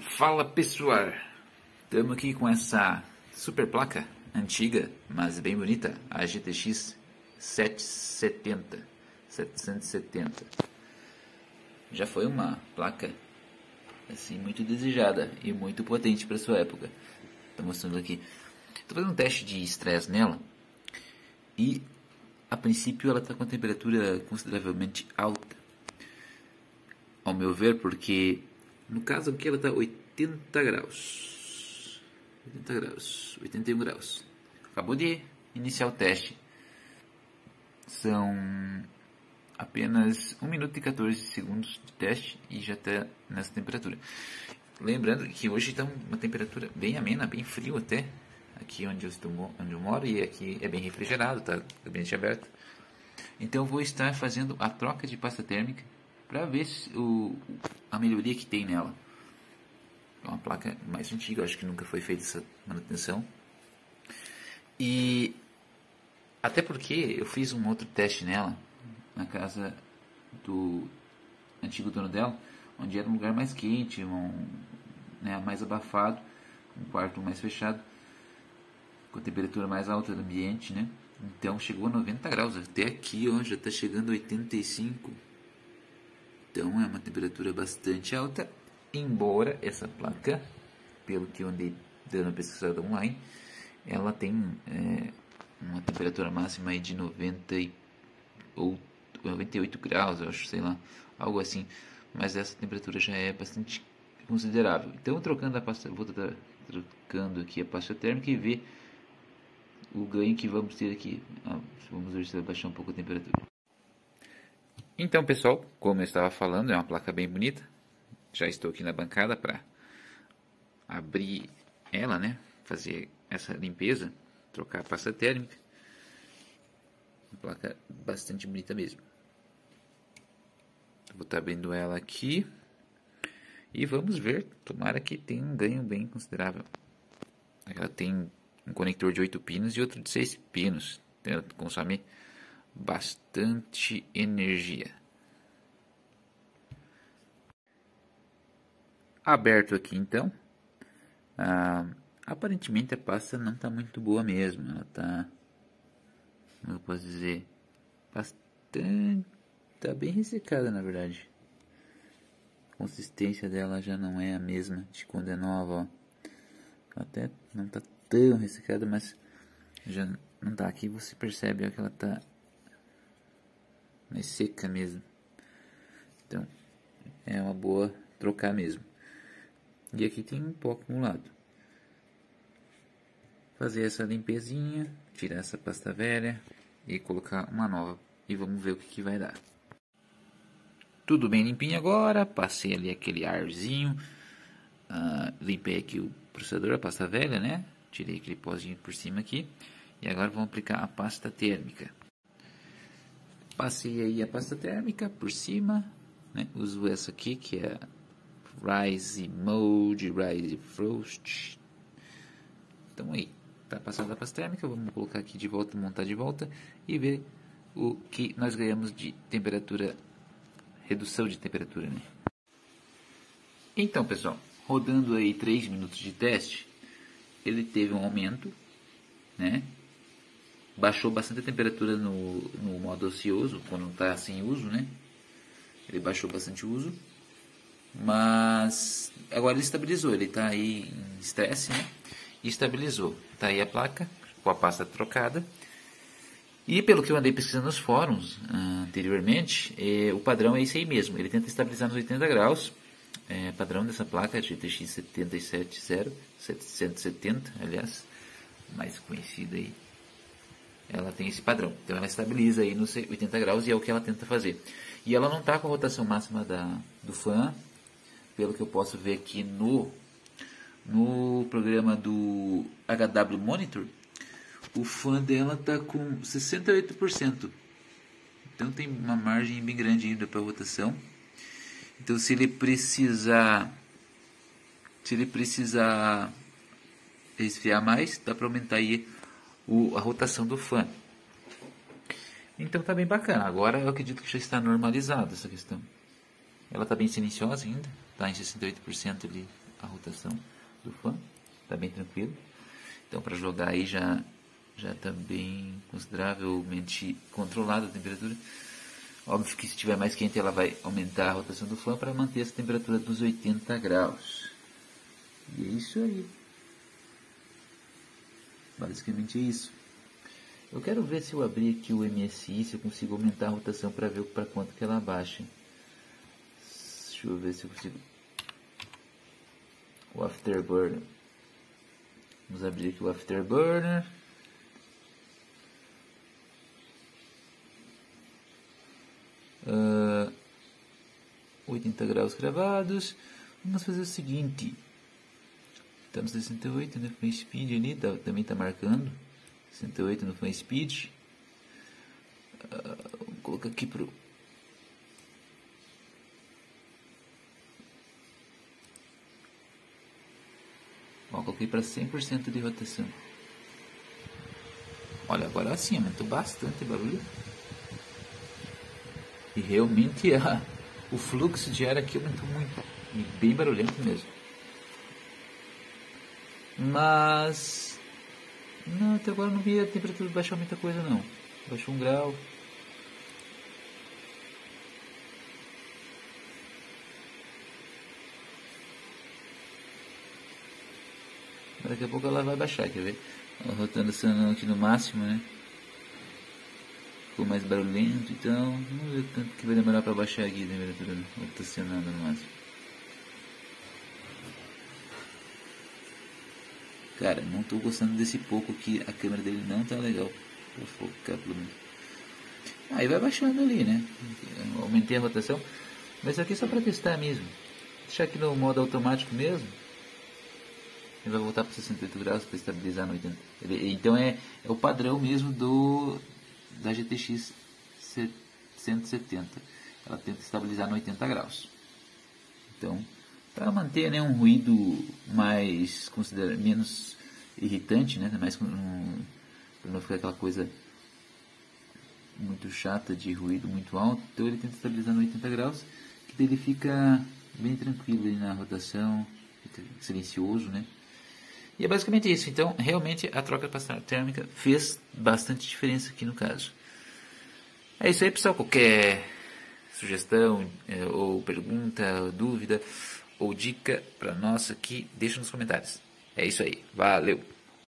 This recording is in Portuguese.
Fala pessoal, estamos aqui com essa super placa antiga, mas bem bonita, a GTX 770, 770. Já foi uma placa assim muito desejada e muito potente para sua época. Estou mostrando aqui. Estou fazendo um teste de estresse nela e a princípio ela está com a temperatura consideravelmente alta, ao meu ver, porque no caso aqui ela está 80 graus. 80 graus, 81 graus. Acabou de iniciar o teste. São apenas 1 minuto e 14 segundos de teste e já está nessa temperatura. Lembrando que hoje está uma temperatura bem amena, bem frio até, aqui onde eu, estou, onde eu moro, e aqui é bem refrigerado, está gabinete aberto. Então vou estar fazendo a troca de pasta térmica para ver se o, a melhoria que tem nela. É uma placa mais antiga, acho que nunca foi feita essa manutenção. E até porque eu fiz um outro teste nela na casa do antigo dono dela, onde era um lugar mais quente, um, né, mais abafado, um quarto mais fechado, com temperatura mais alta do ambiente, né? Então chegou a 90 graus, até aqui ó, já está chegando a 85 então é uma temperatura bastante alta, embora essa placa, pelo que eu andei dando pesquisada online, ela tem é, uma temperatura máxima de 90 e, ou 98 graus, eu acho, sei lá, algo assim. Mas essa temperatura já é bastante considerável. Então trocando a pasta, vou estar trocando aqui a pasta térmica e ver o ganho que vamos ter aqui. Ah, vamos ver se vai baixar um pouco a temperatura. Então, pessoal, como eu estava falando, é uma placa bem bonita. Já estou aqui na bancada para abrir ela, né? Fazer essa limpeza, trocar a pasta térmica. Uma placa bastante bonita mesmo. Vou estar abrindo ela aqui. E vamos ver, tomara que tenha um ganho bem considerável. Ela tem um conector de 8 pinos e outro de 6 pinos. Então, consome bastante energia. Aberto aqui então. Ah, aparentemente a pasta não está muito boa mesmo. Ela está, como eu posso dizer, bastante, está bem ressecada na verdade. A consistência dela já não é a mesma de quando é nova. Ó. Até não está tão ressecada, mas já não está aqui. Você percebe ó, que ela está mais seca mesmo. Então é uma boa trocar mesmo. E aqui tem um pó acumulado. Fazer essa limpezinha, tirar essa pasta velha e colocar uma nova e vamos ver o que, que vai dar. Tudo bem limpinho agora, passei ali aquele arzinho, uh, limpei aqui o processador, a pasta velha, né? Tirei aquele pozinho por cima aqui e agora vamos aplicar a pasta térmica. Passei aí a pasta térmica por cima, né? uso essa aqui que é Rise Mode, Rise Frost. Então aí, tá passada a pasta térmica, vamos colocar aqui de volta, montar de volta e ver o que nós ganhamos de temperatura, redução de temperatura, né? Então, pessoal, rodando aí 3 minutos de teste, ele teve um aumento, né? Baixou bastante a temperatura no, no modo ocioso, quando está sem uso, né? Ele baixou bastante o uso, mas agora ele estabilizou, ele está aí em estresse, né? E estabilizou. Está aí a placa com a pasta trocada. E pelo que eu andei pesquisando nos fóruns uh, anteriormente, eh, o padrão é esse aí mesmo. Ele tenta estabilizar nos 80 graus. É, padrão dessa placa GTX 770, 770, aliás, mais conhecida aí ela tem esse padrão. Então ela estabiliza aí nos 80 graus e é o que ela tenta fazer. E ela não está com a rotação máxima da, do fan, pelo que eu posso ver aqui no, no programa do HW Monitor, o fan dela está com 68%. Então tem uma margem bem grande ainda para rotação. Então se ele precisar se ele precisar esfriar mais, dá para aumentar aí o, a rotação do fã. Então tá bem bacana. Agora eu acredito que já está normalizada essa questão. Ela está bem silenciosa ainda, está em 68% ali a rotação do fã, está bem tranquilo. Então para jogar aí já já está bem consideravelmente controlada a temperatura. Óbvio que se estiver mais quente ela vai aumentar a rotação do fã para manter essa temperatura dos 80 graus. E é isso aí. Basicamente é isso. Eu quero ver se eu abrir aqui o MSI, se eu consigo aumentar a rotação para ver para quanto que ela baixa. Deixa eu ver se eu consigo. O Afterburner. Vamos abrir aqui o Afterburner. Uh, 80 graus gravados. Vamos fazer o seguinte. Está no 68, né? Fan speed ali, tá, também está marcando. 68 no fan speed. Uh, colocar aqui pro. Ó, coloquei para 100% de rotação. Olha, agora sim, aumentou bastante o barulho. E realmente a, o fluxo de ar aqui aumentou muito. E bem barulhento mesmo. Mas. Não, até agora não vi a temperatura baixar muita coisa não. Baixou um grau. Daqui a pouco ela vai baixar, quer ver? Rotando aqui no máximo, né? Ficou mais barulhento, então vamos ver quanto que vai demorar para baixar aqui a temperatura rotacionando no máximo. Cara, não estou gostando desse pouco que a câmera dele não tá legal para focar pelo menos. Aí vai baixando ali, né? Eu aumentei a rotação, mas aqui é só para testar mesmo. Deixar aqui no modo automático mesmo. Ele vai voltar para 68 graus para estabilizar no 80. Ele, então é, é o padrão mesmo do da GTX 170. Ela tenta estabilizar no 80 graus. Então, para manter né, um ruído mais considera menos irritante, né, mais para não ficar aquela coisa muito chata de ruído muito alto, então ele tenta estabilizar no 80 graus, que ele fica bem tranquilo na rotação, silencioso, né? E é basicamente isso. Então, realmente a troca térmica fez bastante diferença aqui no caso. É isso aí, pessoal. Qualquer sugestão, é, ou pergunta, dúvida, ou dica para nós aqui, deixa nos comentários. É isso aí. Valeu!